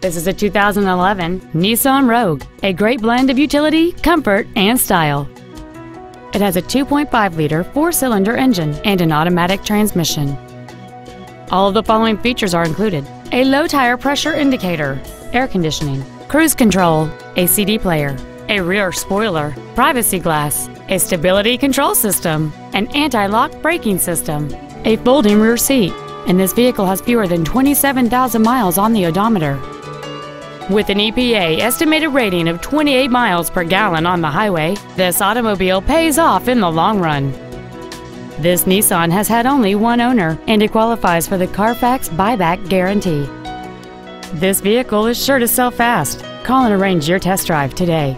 This is a 2011 Nissan Rogue, a great blend of utility, comfort, and style. It has a 2.5-liter four-cylinder engine and an automatic transmission. All of the following features are included. A low tire pressure indicator, air conditioning, cruise control, a CD player, a rear spoiler, privacy glass, a stability control system, an anti-lock braking system, a folding rear seat, and this vehicle has fewer than 27,000 miles on the odometer. With an EPA estimated rating of 28 miles per gallon on the highway, this automobile pays off in the long run. This Nissan has had only one owner and it qualifies for the Carfax buyback guarantee. This vehicle is sure to sell fast. Call and arrange your test drive today.